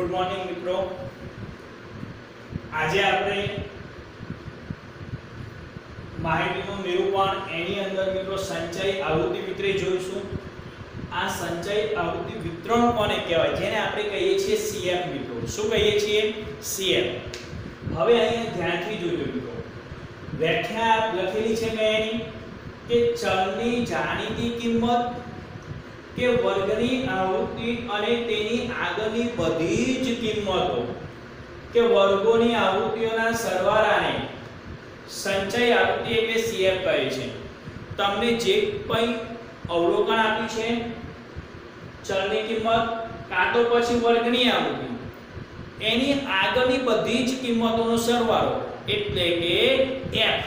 Good morning મિત્રો. આજે આપણે માહિતીનું નિરૂપણ એની અંદર મિત્રો સંચય આવૃત્તિ વિતરણ જોઈશું. આ સંચય આવૃત્તિ વિતરણ કોને કહેવાય? જેને આપણે કહીએ છીએ સીએમ મિત્રો. શું કહીએ છીએ? સીએમ હવે અહીંયા ધ્યાનથી જોજો મિત્રો. વ્યાખ્યા લખેલી છે મેં એની કે ચલની જાણીતી કિંમત કે વર્ગની આવૃત્તિ અને તેની આગળની બધી જ કિંમતો. કે વર્ગોની આવૃત્તિઓના સરવાળાને સંચય આવૃત્તિ એટલે સીએફ કહે છે. તમને જે કંઈ અવલોકન આપ્યું છે, ચલની કિંમત, કાં તો પછી વર્ગની આવૃત્તિ, એની આગળની બધી જ કિંમતોનો સરવાળો એટલે કે f.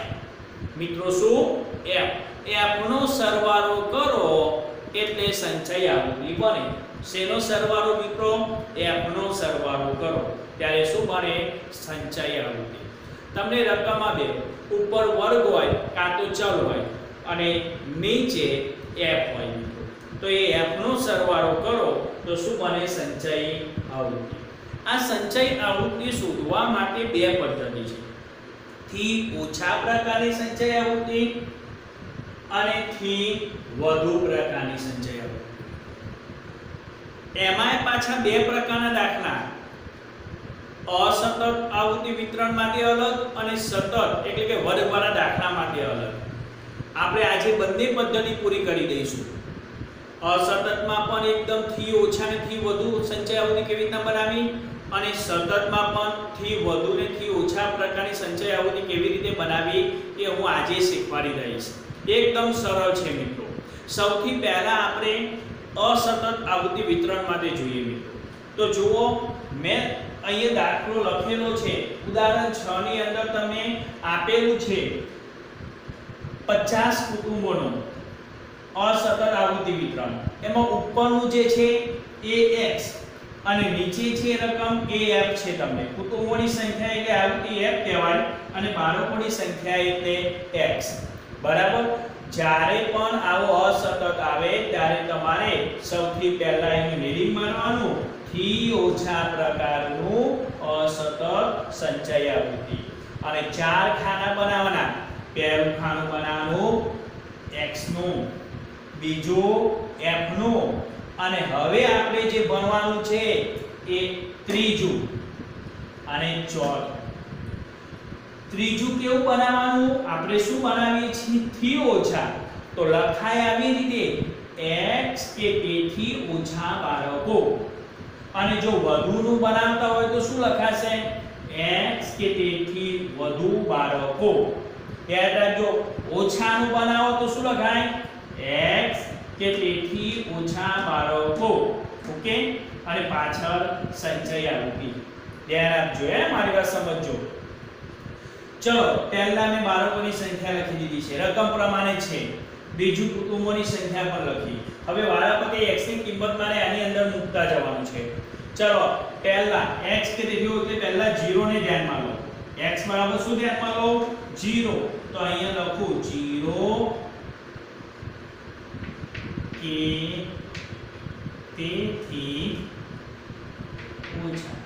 મિત્રો, શું? F. f નો સરવાળો કરો એટલે સંચય આવૃત્તિ બને. શેનો સરવાળો મિત્રો? f નો સરવાળો કરો. ત્યારે શું બને સંચય આવૃત્તિ તમને રકમ આપે ઉપર વર્ગ હોય, કાં તો ચલ હોય, અને નીચે f હોય તો એ f નો સરવાળો કરો, તો શું બને સંચય આવૃત્તિ આ સંચય આવૃત્તિ શોધવા માટે બે પદ્ધતિ છે. થી ઓછા પ્રકારની સંચય આવૃત્તિ અને થી વધુ પ્રકારની સંચય આવૃત્તિ એમાંય પાછા બે પ્રકારના દાખલા. અસતત આવૃત્તિ વિતરણ માટે અલગ અને સતત, એટલે કે વધવાળા દાખલામાંથી અલગ. આપણે આજે બંને પદ્ધતિ પૂરી કરી દઈશું. અસતતમાં પણ એકદમથી ઓછા ને થી વધુ સંચય આવૃત્તિ કેવી રીતના બનાવી અને સતતમાં પણ થી વધુ ને થી ઓછા પ્રકારની સંચય આવૃત્તિ કેવી રીતે બનાવી એ હું આજે શીખવાડી રહીશ એકદમ સરળ છે મિત્રો. સૌથી પહેલા આપણે અસતત આવૃત્તિ વિતરણ માટે જોઈએ મિત્રો. તો જુઓ, મેં અહીંયા દાખલો લખેલો છે. ઉદાહરણ 6 ની અંદર તમને આપેલું છે 50 કુટુંબોનો અસતત આવૃત્તિ વિતરણ. એમાં ઉપરનું જે છે એ એક્સ અને નીચે છે રકમ એ એફ છે તમને. કુટુંબોની સંખ્યા એટલે આવૃત્તિ f કહેવાય અને બાળકોની સંખ્યા એટલે x બરાબર? જ્યારે પણ આવો અસતત આવે, ત્યારે તમારે સૌથી પહેલા એનું રીડિંગ માનવાનું થી ઓછા પ્રકારનું અસતત સંચય આવૃત્તિ. અને ચાર ખાના બનાવવાના. પહેલું ખાનું બનાવવાનું x નું, બીજું f નું, અને હવે આપણે જે ભણવાનું છે એ ત્રીજું. અને ચોથું. ત્રીજું કેવું બનાવવાનું? આપણે શું બનાવીએ છીએ? થી ઓછા. તો લખાય આવી રીતે, x કે તેથી ઓછા બાળકો. અને જો વધુનું બનાવતા હોય તો શું લખાશે? x કે તેથી વધુ બાળકો. યાદ રાખજો, ઓછાનું બનાવો તો શું લખાય? x કે તેથી ઓછા બાળકો. ઓકે? અને પાછળ સંચય આપી ધ્યાન આપજો એ મારી વાત સમજજો. ચલો પહેલા મેં બાળકોની સંખ્યા લખી દીધી છે. રકમ પ્રમાણે છે. બીજું કુટુંબોની સંખ્યા પણ લખી. હવે વારાફરતે x ની કિંમત મારે આની અંદર મૂકતા જવાનું છે. ચલો, પહેલા x કે દેખ્યો એટલે પહેલા 0 ને ધ્યાનમાં લો. x બરાબર શું ધ્યાનમાં લો? 0 તો અહીંયા લખું 0 કે તેથી ઓછા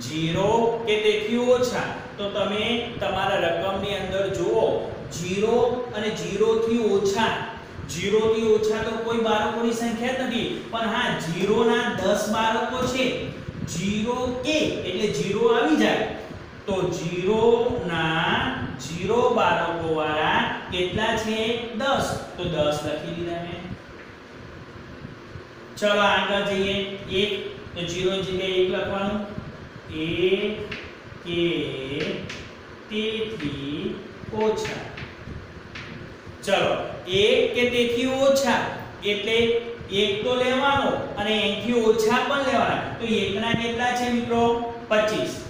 0 કે તેથી ઓછા, તો તમે તમારા રકમની અંદર જુઓ 0 અને 0 થી ઓછા. 0 થી ઓછા તો કોઈ બાળકોની સંખ્યા નથી, પણ હા 0 ના 10 બાળકો છે. જીરો કે એટલે 0 આવી જાય. તો 0 ના 0 બાળકો વાળા કેટલા છે? 10 તો 10 લખી દીધા મેં. ચલો આગળ જઈએ. 1 તો 0 ની જગ્યાએ 1 લખવાનું. એક કે તેથી ઓછા ચલો એક કે તેથી ઓછા એટલે એક તો લેવાનો અને એથી ઓછા પણ લેવાના તો એકના કેટલા છે મિત્રો? 25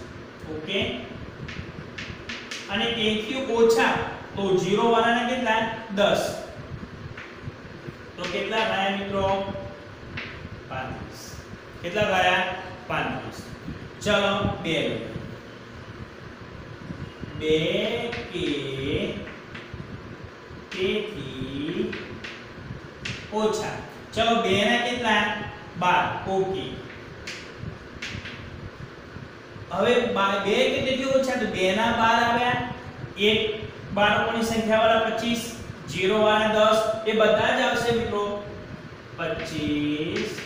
ઓકે અને તેથી ઓછા તો 0 વાળાના કેટલા 10 તો કેટલા થાય મિત્રો 35 કેટલા થાય 35 ચલો બે બે કે તેથી ઓછા ચલો બે ના કેટલા 12 ઓકે હવે બા- બે કે તેથી ઓછા? તો બે ના બાર આવ્યા. એક બાળકોની સંખ્યા વાળા 25 જીરો વાળા 10 એ બધા જ આવશે મિત્રો. 25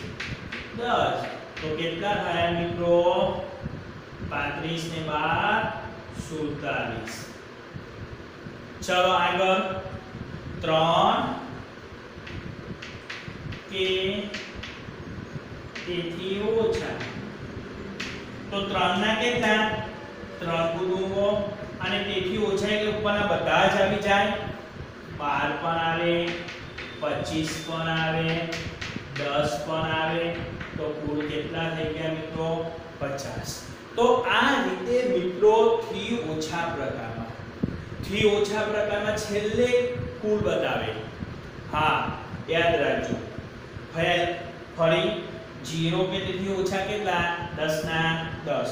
10 તો કેટલા થયા મિત્રો? 35 ને 12 47 ચલો આગળ. 3 કે તેથી ઓછા. તો 3 ના કેટલા 3 કુટુંબો અને તેથી ઓછા એટલે ઉપરના બધા જ આવી જાય. 12 પણ આવે 25 પણ આવે 10 પણ આવે તો કુલ કેટલા થઈ ગયા મિત્રો? 50 તો આ રીતે મિત્રો થી ઓછા પ્રકારમાં. થી ઓછા પ્રકારમાં છેલ્લે કુલ બતાવે. હા, યાદ રાખજો. ફરી 0 કે તેથી ઓછા કેટલા? 10 ના 10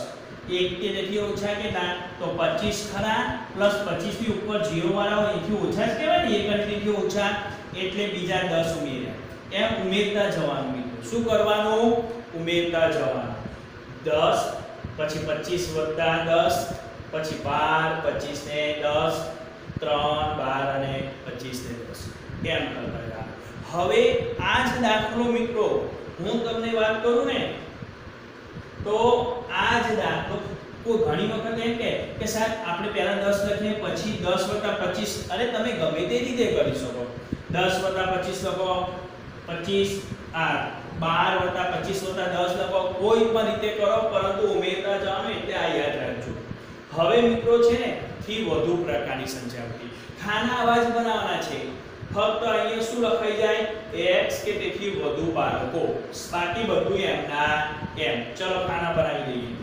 એક કે તેથી ઓછા કેટલા? તો 25 ખરા, પ્લસ 25 થી ઉપર 0 વાળા હોય, એથી ઓછા જ કહેવાય ને? એક અને ઓછા, એટલે બીજા 10 ઉમેર્યા. એમ ઉમેરતા જવાનું શું કરવાનું? ઉમેરતા જવાનું. 10 પછી 25 વત્તા 10 પછી 12 25 ને 10 3 12 અને 25 ને 10 એમ કરતા હવે આ જ દાખલો મિત્રો, હું તમને વાત કરું ને, તો આ જ દાખલો કોઈ ઘણી વખત એમ કે કે સાહેબ, આપણે પહેલા 10 લખીએ, પછી 10 વત્તા 25 અરે, તમે ગમે તે રીતે કરી શકો. 10 વત્તા 25 લખો 25 આ 12 વત્તા 25 વત્તા દસ લખો કોઈ પણ રીતે કરો, પરંતુ ઉમેરતા જવાનું એટલે આ યાદ રાખજો. હવે મિત્રો છે ને, થી વધુ પ્રકારની સંખ્યાઓથી ખાના અવાજ બનાવવાના છે. ફક્ત અહીંયા શું લખાઈ જાય? X કે તેથી વધુ બાળકો. બાકી બધું એમના એમ. ચલો ખાના બનાવી દઈએ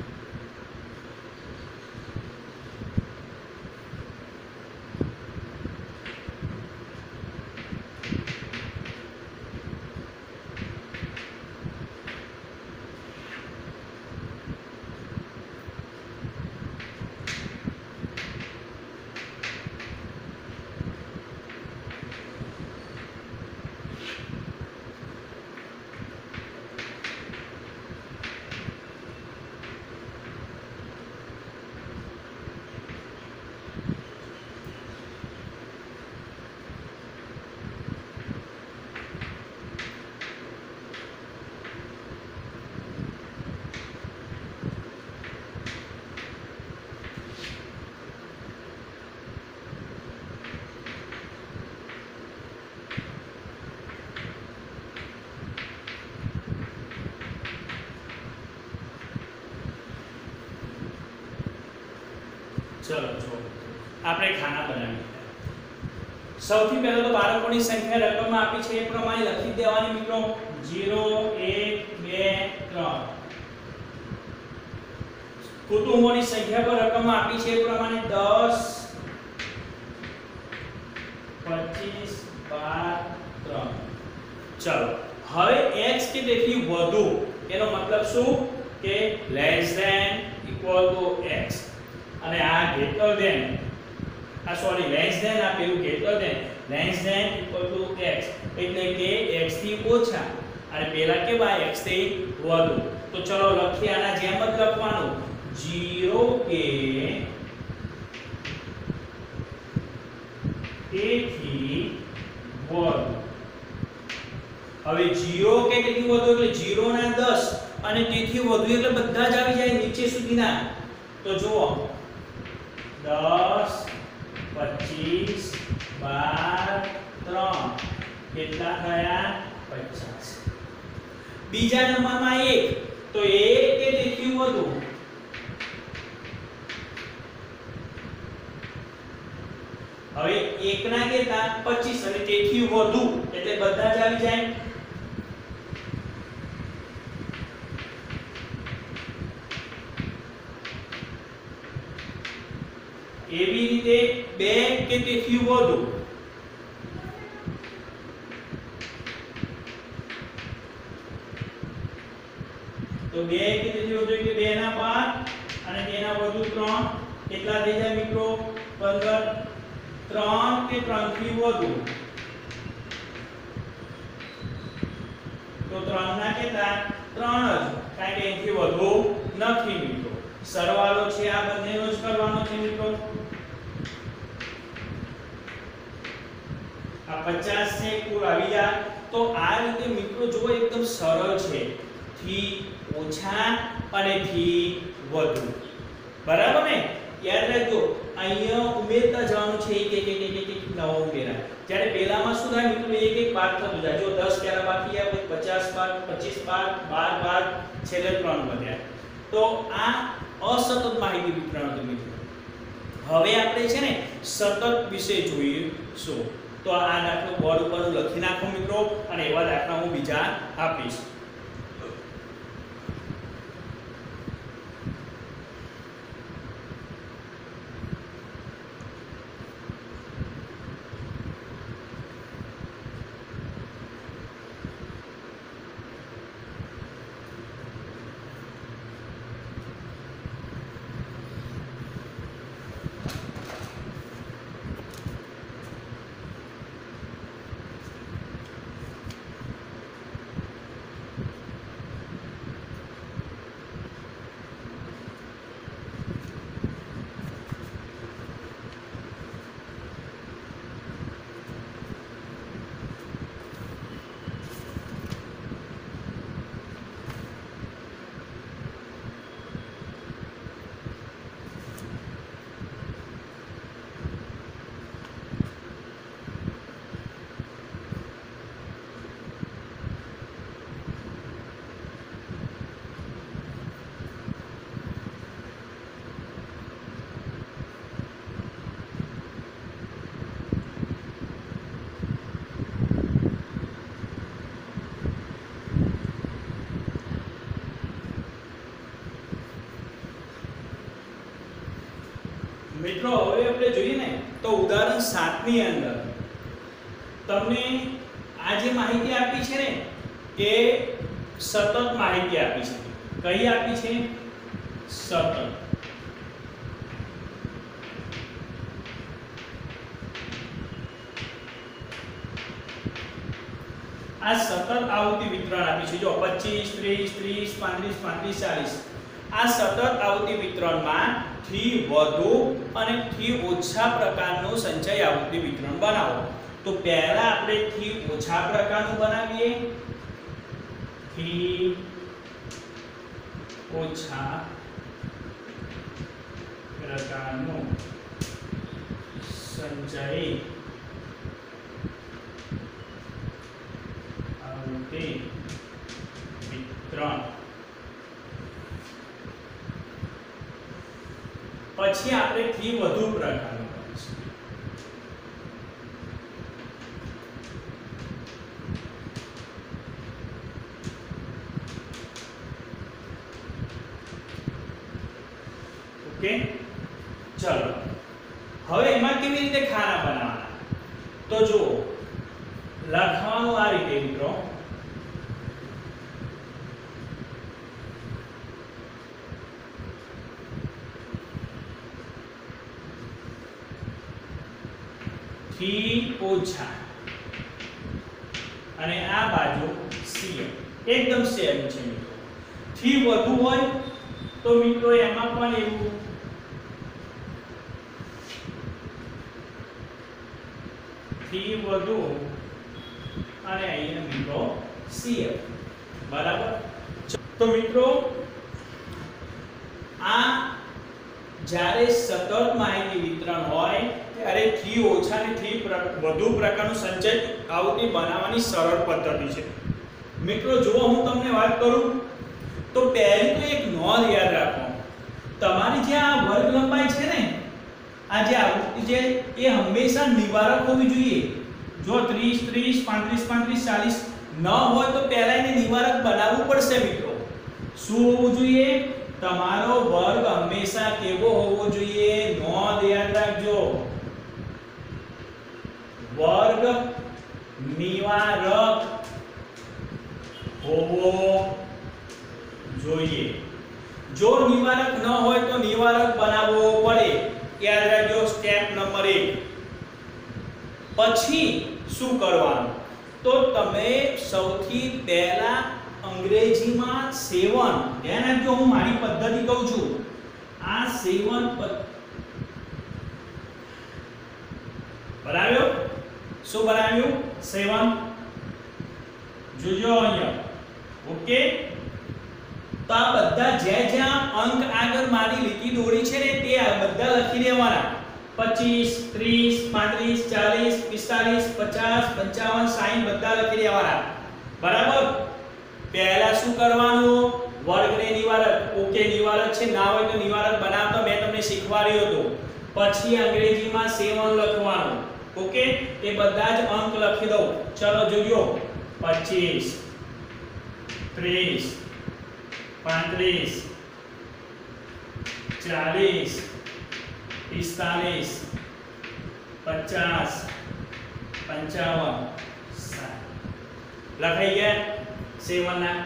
ચલો જો આપણે ખાના બનાવી સૌથી પહેલા તો બાળકોની સંખ્યા રકમમાં આપી છે એ પ્રમાણે લખી દેવાની મિત્રો 0 1 2 3 કુટુંબોની સંખ્યા પર રકમમાં આપી છે એ પ્રમાણે 10 25 12 3 ચાલો, હવે x કે તેથી વધુ એનો મતલબ શું? કે less than equal to x. અને આ ગ્રેટર ધેન આ સોરી લેસ ધેન આ પેલું greater than less than equal to x. એટલે કે x થી ઓછા. અને પહેલા કે બાય x થી વધુ. તો ચલો લખીએ આના જેમ જ લખવાનું. 0 કે તેથી વધુ. હવે 0 કે તેથી વધુ એટલે 0 ના 10 અને તેથી વધુ એટલે બધા જ આવી જાય નીચે સુધીના. તો જુઓ. 10 25 12 3 કેટલા થયા? 50 બીજા નંબરમાં એક. તો એક કે તેથી વધુ હવે 1 ના કેટલા? 25 અને તેથી વધુ. એટલે બધા જ આવી જાય એવી રીતે બે કે તેથી વધુ તો બે કે તેથી વધુ કે બે ના પાંચ અને તેના વધુ ત્રણ. કેટલા થઈ જાય મિત્રો? 15 ત્રણ કે ત્રણથી વધુ. તો ત્રણ ના કેટલા? ત્રણ જ. કારણ કે એથી વધુ નથી મિત્રો. સરવાળો છે આ બંનેનો જ કરવાનો છે મિત્રો. 50 છે કુલ આવી જાય. તો આ રીતે મિત્રો જો એકદમ સરળ છે. થી ઓછા અને થી વધુ. બરાબર ને? યાદ રાખજો, અહીંયા ઉમેરતા જવાનું છે, એક એક એક એક એક નવો ઉમેરા. જ્યારે પહેલામાં શું થાય, મિત્રો એક એક બાદ થતું જાય. જો 10 પહેલા બાકી આવે 50 બાદ 25 બાદ 12 બાદ છેલ્લે ત્રણ વધ્યા. તો આ અસતત માહિતી વિતરણ હતું, મિત્રો. હવે આપણે છે ને સતત વિશે જોઈશું. તો આ દાખલો બોર્ડ ઉપર હું લખી નાખું મિત્રો અને એવા દાખલા હું બીજા આપીશ મિત્રો હવે આપણે જોઈએ ને, તો ઉદાહરણ 7 ની અંદર તમને આ જે માહિતી આપી છે ને, એ સતત માહિતી આપી છે. કઈ આપી છે? સતત. આ સતત આવૃત્તિ વિતરણ આપી છે. જો 25 30 30 35 35 40 આ સતત આવૃત્તિ વિતરણમાં થી વધુ અને થી ઓછા પ્રકારનું સંચય આવૃત્તિ વિતરણ બનાવો. તો પહેલા આપણે થી ઓછા પ્રકારનું બનાવીએ. થી ઓછા પ્રકારનું સંચય આવૃત્તિ વિતરણ. પછી આપણે થી વધુ પ્રકારનું કરીશું ઓકે ચલો હવે એમાં કેવી રીતે ખાના બનાવવાના તો જુઓ લખવાનું આ રીતે મિત્રો થી ઓછા. અને આ બાજુ સીએમ એકદમ સેમ છે મિત્રો. થી વધુ હોય તો મિત્રો એમાં પણ એવું થી વધુ અને અહીંયા મિત્રો સીએમ બરાબર? તો મિત્રો, આ જ્યારે સતત માહિતી વિતરણ હોય ત્યારે થી ઓછા ને થી વધુ પ્રકારનું સંચય આવૃત્તિ બનાવવાની સરળ પદ્ધતિ છે. મિત્રો જો હું તમને વાત કરું તો પહેલી તો એક નોંધ યાદ રાખો. તમારી જે આ વર્ગ લંબાઈ છે ને, આ જે આવૃત્તિ છે એ હંમેશા નિવારક હોવી જોઈએ. જો 30 30 35 35 40 ન હોય તો પહેલા એને નિવારક બનાવવું પડશે, મિત્રો. શું હોવું જોઈએ? તમારો વર્ગ હંમેશા કેવો હોવો જોઈએ? નોંધ યાદ રાખજો. વર્ગ નિવારક હોવો જોઈએ. જો નિવારક ન હોય તો નિવારક બનાવવો પડે. યાદ રાખજો સ્ટેપ નંબર 1 પછી શું કરવાનું? તો તમે સૌથી પહેલા અંગ્રેજીમાં સેવન. ધ્યાન રાખજો, હું મારી પદ્ધતિ કહું છું. આ સેવન બનાવ્યો શું બનાવ્યું? સેવન. જોજો અહીંયા. ઓકે? તો આ બધા જ્યાં જ્યાં અંક આગળ મારી લીટી દોરી છે ને, તે આ બધા લખી દેવાના. 25 30 35 40 45 50 55 60 બધા લખી દેવાના. બરાબર? પહેલા શું કરવાનું? વર્ગને નિવારક. ઓકે, નિવારક છે. ના હોય તો નિવારક બનાવતો મેં તમને શીખવાડ્યો હતો. પછી અંગ્રેજીમાં સેવન લખવાનું. ઓકે? એ બધા જ અંક લખી દઉં. ચલો જોજો. 25 30 35 40 પિસ્તાલીસ, પચાસ, પંચાવન, સાઠ. લખાઈ ગયા? સેવનના?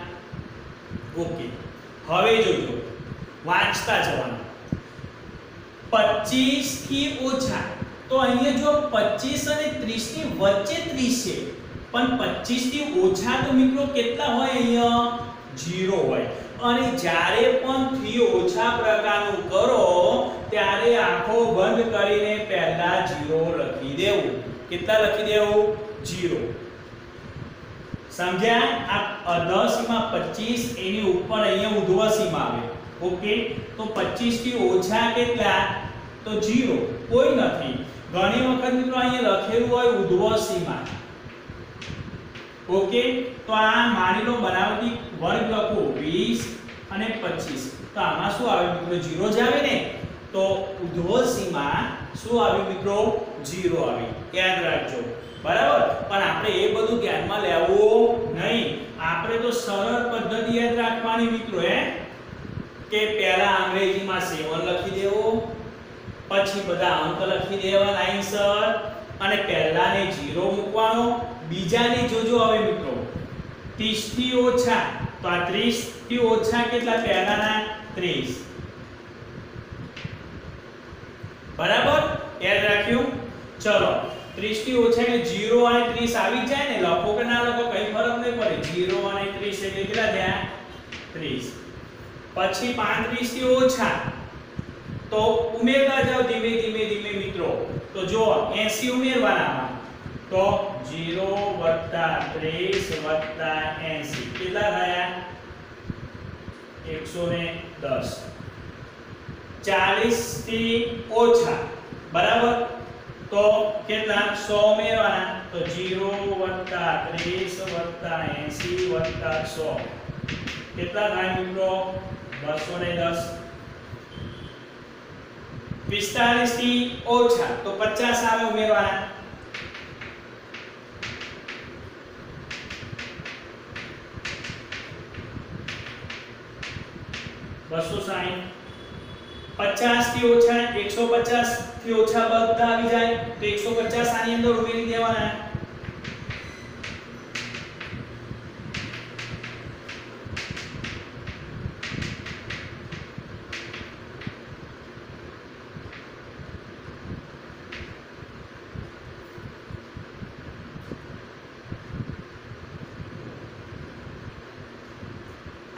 ઓકે. હવે જોજો. વાંચતા જવાનું. પચીસથી ઓછા. તો અહીંયા જો પચીસ અને ત્રીસની વચ્ચે ત્રીસ છે, પણ પચીસથી ઓછા તો મિત્રો કેટલા હોય અહીંયા? 0 હોય. અને જ્યારે પણ થી ઓછા પ્રકારનું કરો, ત્યારે આંખો બંધ કરીને પહેલા 0 લખી દેવું. કેટલા લખી દેવું? જીરો સમજ્યા? આ અધસીમા 25 એની ઉપર અહીંયા ઉધ્વ સીમા આવે. ઓકે? તો 25 થી ઓછા કેટલા? તો જીરો કોઈ નથી. ઘણી વખત મિત્રો અહીંયા લખેલું હોય સીમા ઓકે? તો આ માની લો બનાવટી વર્ગ લખો 20 અને 25 તો આમાં શું આવે મિત્રો? જીરો જ આવે ને? તો સીમા શું આવે મિત્રો? ઝીરો આવે. યાદ રાખજો. બરાબર? પણ આપણે એ બધું ધ્યાનમાં લેવું નહીં. આપણે તો સરળ પદ્ધતિ યાદ રાખવાની મિત્રો, હે? કે પહેલા અંગ્રેજીમાં સેવન લખી દેવો પછી બધા અંક લખી દેવા લાઈનસર અને પહેલાને 0 મૂકવાનો, બીજાને જોજો હવે મિત્રો. 30 થી ઓછા, તો આ 30 થી ઓછા કેટલા? પહેલાના 30 બરાબર? યાદ રાખ્યું? ચલો 30 થી ઓછા એટલે 0 અને 30 આવી જાય ને, લખો કે ના લખો, કઈ ફરક નહીં પડે. 0 અને 30 એટલે કેટલા થયા? 30 પછી 35 થી ઓછા તો ઉમેરતા જાઓ ધીમે ધીમે ધીમે મિત્રો. તો જો 80 ઉમેરવાના તો 0 30 80 કેટલા થયા? 110 40 થી ઓછા. બરાબર? તો કેટલા? 100 ઉમેરવાના. તો 0 30 80 100 કેટલા થાય મિત્રો? 210 45 થી ઓછા, તો 50 આવે ઉમેરવાના. બસો સાહીઠ. પચાસથી ઓછા, એકસો પચાસથી ઓછા બધા આવી જાય, તો એકસો પચાસ આની અંદર ઉમેરી દેવાના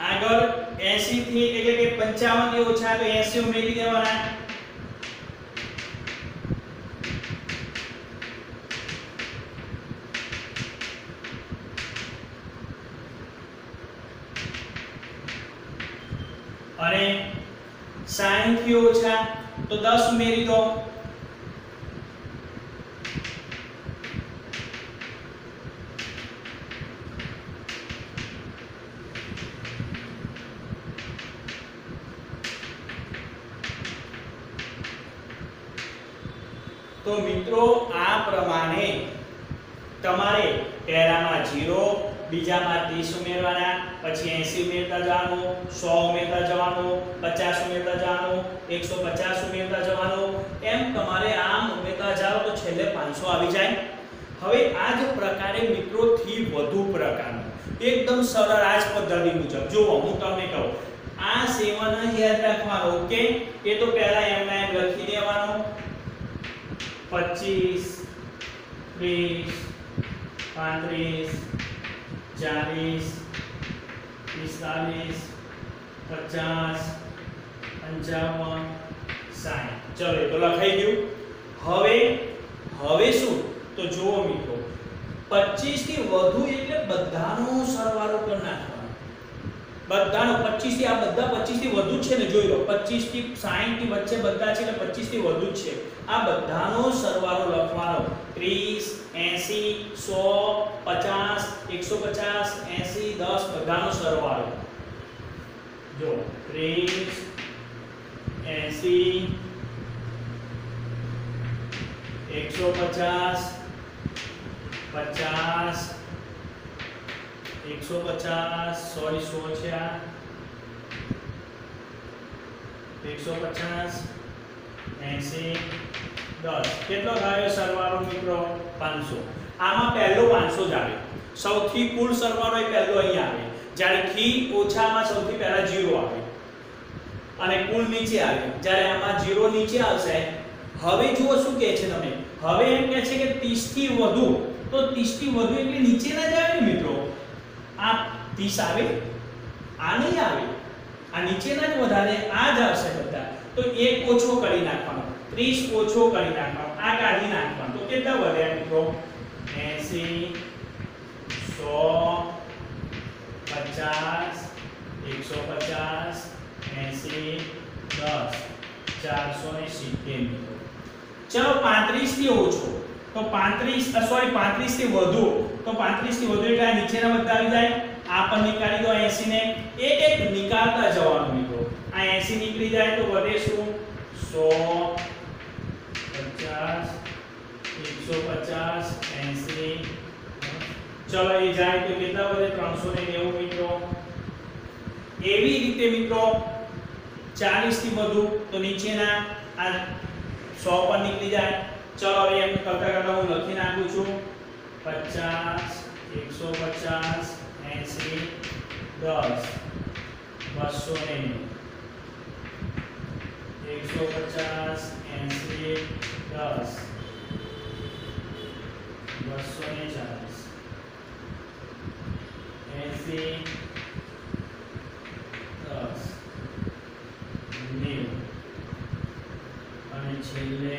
આગળ 80 થી એટલે કે 55 થી ઓછા તો 80 ઉમેરી દેવાના. અને 60 થી ઓછા તો 10 ઉમેરી દો. તો મિત્રો, આ પ્રમાણે તમારે પહેલામાં જીરો, બીજામાં 30 ઉમેરવાના, પછી 80 ઉમેરતા જવાનું, સો ઉમેરતા જવાનું 50 ઉમેરતા જવાનું 150 ઉમેરતા જવાનું. એમ તમારે આમ ઉમેરતા જાઓ તો છેલ્લે 500 આવી જાય. હવે આ જ પ્રકારે મિત્રોથી વધુ પ્રકારનું. એકદમ સરળ આ જ પદ્ધતિ મુજબ. જુઓ, હું તમને કહું. આ સેવન યાદ રાખવાનું ઓકે એ તો પહેલા એમના એમ લખી દેવાનું. પચીસ, ત્રીસ, પાંત્રીસ, ચાલીસ, પિસ્તાલીસ, પચાસ, પંચાવન, સાઠ. ચલો તો લખાઈ ગયું. હવે હવે શું? તો જુઓ મિત્રો 25 થી વધુ એટલે બધાનો સરવાળો કરી નાખવાનો. બધાનો 25 થી, આ બધા 25 થી વધુ છે ને, જોઈ લો. 25 થી 60 થી વચ્ચે બધા છે એટલે 25 થી વધુ છે. આ બધાનો સરવાળો લખવાનો. 30 80 100 50 150 80 10 બધાનો સરવાળો. જો 30 80 150 પચાસ એકસો પચાસ, સોરી, સો છે આ. એકસો પચાસ, એસી, દસ. કેટલો થયો સરવાળો મિત્રો? પાંચસો. આમાં પહેલો પાંચસો જ આવે. સૌથી કુલ સરવાળો એ પહેલો અહીં આવે. જ્યારે કી ઓછામાં સૌથી પહેલા જીરો આવે. અને કુલ નીચે આવે. જ્યારે આમાં જીરો નીચે આવશે, હવે જુઓ શું કહે છે તમે. હવે એમ કહે છે કે 30 થી વધુ. તો 30 થી વધુ એટલે નીચેના જ આવે ને મિત્રો? આ 30 આવે આ નહીં આવે, આ નીચેના જ વધારે, આ જ આવશે બધા. તો એક ઓછો કરી નાખવાનો 30 ઓછો કરી નાખવાનો, આ કાઢી નાખવાનો. તો કેટલા વધ્યા મિત્રો? 80 100 50 150 80 10 470 મિત્રો ચલો 35 થી ઓછો. તો 35 સોરી 35 થી વધુ. તો 35 થી વધુ એટલે આ નીચેના બધા આવી જાય. આ પણ નીકાળી દો 80 ને એક એક નીકાળતા જવાનું, મિત્રો. આ 80 નીકળી જાય તો વધે શું? 100 50 150 80 ચલો, એ જાય તો કેટલા વધે? 390 મિત્રો. એવી રીતે, મિત્રો 40 થી વધુ તો નીચેના આ 100 પર નીકળી જાય. ચલો હવે એમ કરતા કરતા હું લખી નાખું છું 50 150 80 10 200 ને 150 80 10 200 ને 40 80 દસ નેવું અને છેલ્લે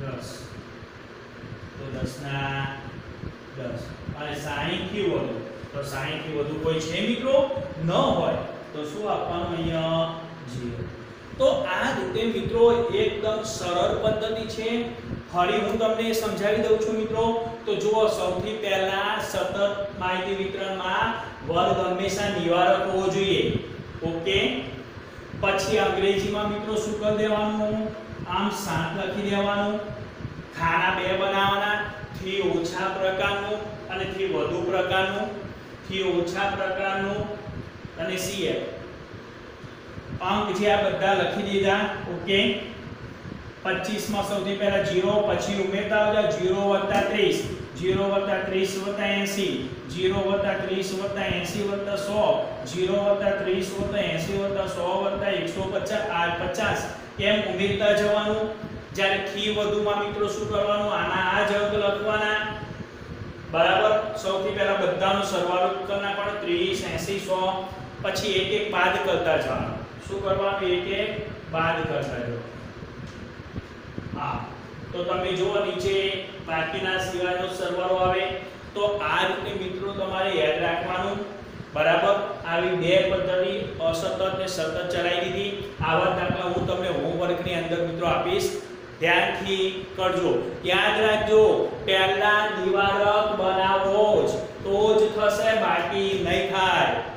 દસ તો દસના દસ અને સાહીઠથી વધુ તો સાહીઠથી વધુ કોઈ છે મિત્રો ન હોય તો શું આપવાનું અહીંયા જીરો તો આ રીતે મિત્રો એકદમ સરળ પદ્ધતિ છે ફરી હું તમને સમજાવી દઉં છું મિત્રો. તો જુઓ, સૌથી પહેલા સતત માહિતી વિતરણમાં વર્ગ હંમેશા નિવારક હોવો જોઈએ. ઓકે પછી અંગ્રેજીમાં મિત્રો શું કરી દેવાનું? આમ સાત લખી દેવાનું. ખાના બે બનાવવાના. થી ઓછા પ્રકારનું અને થી વધુ પ્રકારનું. થી ઓછા પ્રકારનું અને સીએફ. અંક જે આ બધા લખી દીધા. ઓકે 25 માં સૌથી પહેલા 0 પછી ઉમેરતા આવજો 0 30 0 30 80 0 30 80 100 0 30 80 100 150 150 એમ ઉમેરતા જવાનું? જ્યારે થી વધુમાં મિત્રો શું કરવાનું? આના આ જ અંક લખવાના. બરાબર? સૌથી પહેલા બધાનો સરવાળો કરી નાખવાનો 30 80 100 પછી એક એક બાદ કરતા જવાનું. શું કરવાનું? એક એક બાદ કરતા જવાનું. હા. તો તમે જુઓ, નીચે બાકીના સિવાયનો સરવાળો આવે. તો આ રીતે મિત્રો તમારે યાદ રાખવાનું. બરાબર? આવી બે પદ્ધતિ અસતત ને સતત ચલાવી દીધી. આવા દાખલા હું તમને હોમવર્કની અંદર મિત્રો આપીશ. ધ્યાનથી કરજો. યાદ રાખજો, પહેલા નિવારક બનાવો જ. તો જ થશે, બાકી નહીં થાય.